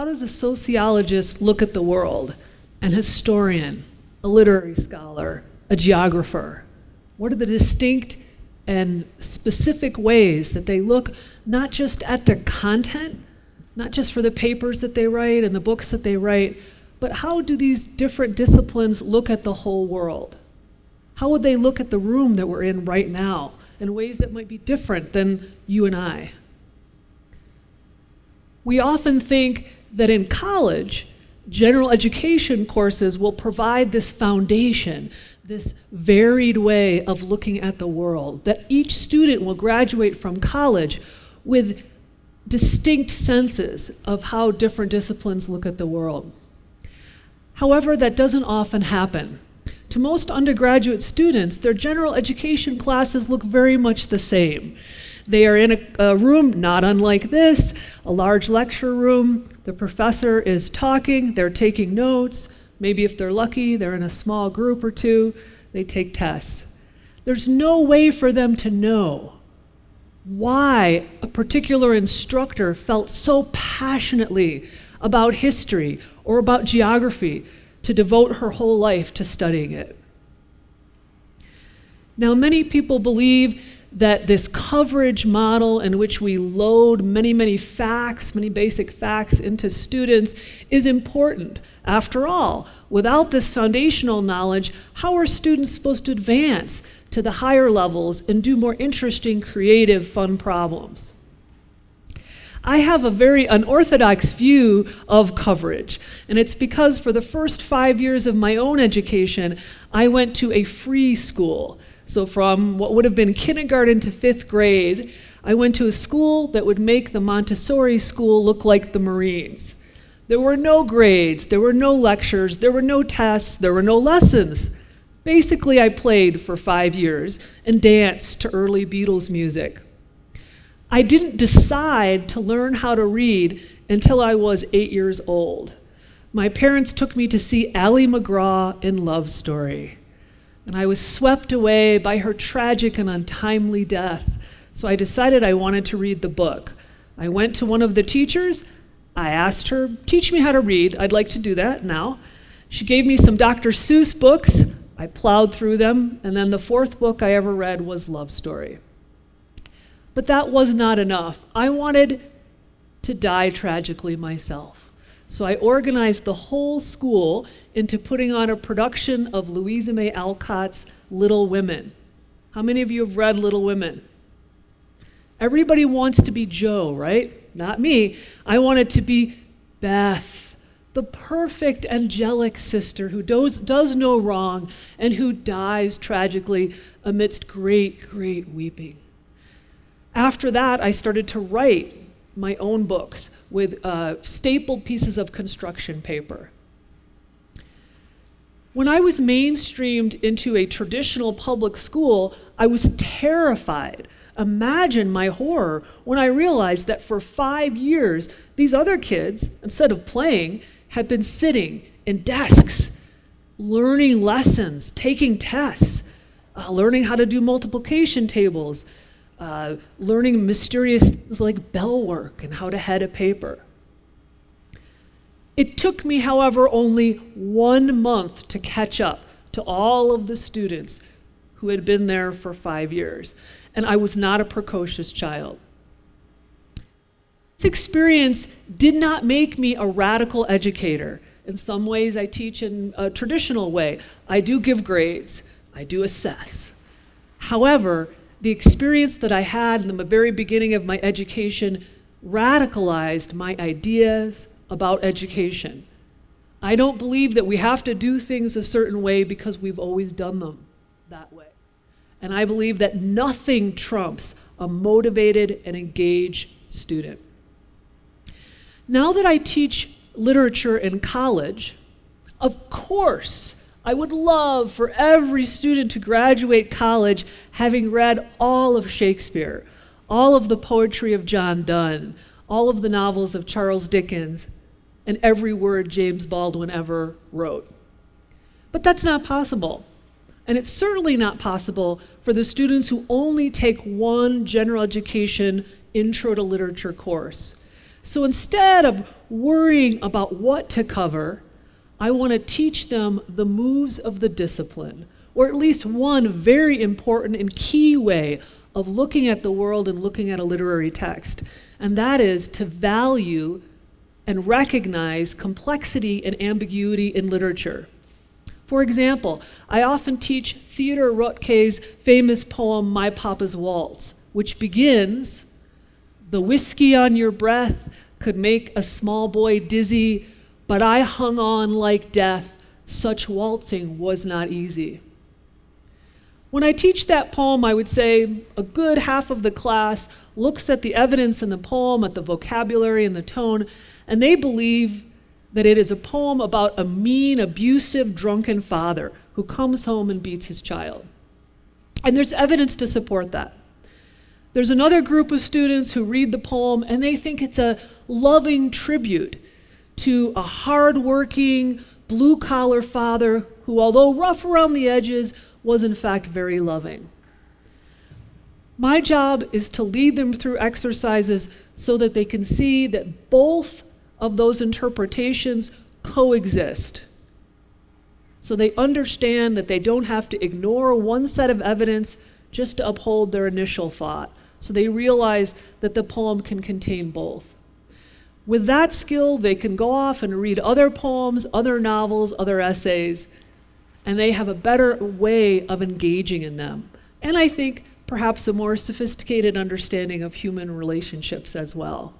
how does a sociologist look at the world? An historian, a literary scholar, a geographer? What are the distinct and specific ways that they look not just at the content, not just for the papers that they write and the books that they write, but how do these different disciplines look at the whole world? How would they look at the room that we're in right now in ways that might be different than you and I? We often think that in college, general education courses will provide this foundation, this varied way of looking at the world, that each student will graduate from college with distinct senses of how different disciplines look at the world. However, that doesn't often happen. To most undergraduate students, their general education classes look very much the same. They are in a, a, room not unlike this, a large lecture room. The professor is talking, they're taking notes. Maybe if they're lucky, they're in a small group or two, they take tests. There's no way for them to know why a particular instructor felt so passionately about history or about geography to devote her whole life to studying it. Now, many people believe that this coverage model in which we load many, many facts, many basic facts into students is important. After all, without this foundational knowledge, how are students supposed to advance to the higher levels and do more interesting, creative, fun problems? I have a very unorthodox view of coverage, and it's because for the first five years of my own education, I went to a free school. So, from what would have been kindergarten to fifth grade, I went to a school that would make the Montessori school look like the Marines. There were no grades, there were no lectures, there were no tests, there were no lessons. Basically, I played for five years and danced to early Beatles music. I didn't decide to learn how to read until I was eight years old. My parents took me to see Ali MacGraw in Love Story, and I was swept away by her tragic and untimely death. So I decided I wanted to read the book. I went to one of the teachers. I asked her, Teach me how to read. I'd like to do that now. She gave me some Dr. Seuss books. I plowed through them, and then the fourth book I ever read was Love Story. But that was not enough. I wanted to die tragically myself. So I organized the whole school into putting on a production of Louisa May Alcott's Little Women. How many of you have read Little Women? Everybody wants to be Jo, right? Not me. I wanted to be Beth, the perfect angelic sister who does, does no wrong and who dies tragically amidst great, great weeping. After that, I started to write my own books with uh, stapled pieces of construction paper. When I was mainstreamed into a traditional public school, I was terrified. Imagine my horror when I realized that for five years, these other kids, instead of playing, had been sitting in desks, learning lessons, taking tests, uh, learning how to do multiplication tables, uh, learning mysterious things like bell work and how to head a paper. It took me, however, only one month to catch up to all of the students who had been there for five years, and I was not a precocious child. This experience did not make me a radical educator. In some ways, I teach in a traditional way. I do give grades, I do assess. However, the experience that I had in the very beginning of my education radicalized my ideas about education. I don't believe that we have to do things a certain way because we've always done them that way. And I believe that nothing trumps a motivated and engaged student. Now that I teach literature in college, of course, I would love for every student to graduate college having read all of Shakespeare, all of the poetry of John Donne, all of the novels of Charles Dickens, and every word James Baldwin ever wrote. But that's not possible. And it's certainly not possible for the students who only take one general education intro to literature course. So instead of worrying about what to cover, I want to teach them the moves of the discipline, or at least one very important and key way of looking at the world and looking at a literary text, and that is to value and recognize complexity and ambiguity in literature. For example, I often teach Theodore Roethke's famous poem, My Papa's Waltz, which begins The whiskey on your breath could make a small boy dizzy, but I hung on like death. Such waltzing was not easy. When I teach that poem, I would say a good half of the class looks at the evidence in the poem, at the vocabulary and the tone, and they believe that it is a poem about a mean, abusive, drunken father who comes home and beats his child. And there's evidence to support that. There's another group of students who read the poem and they think it's a loving tribute to a hardworking, blue collar father who, although rough around the edges, was in fact very loving. My job is to lead them through exercises so that they can see that both of those interpretations coexist. So they understand that they don't have to ignore one set of evidence just to uphold their initial thought. So they realize that the poem can contain both. With that skill, they can go off and read other poems, other novels, other essays, and they have a better way of engaging in them. And I think perhaps a more sophisticated understanding of human relationships as well.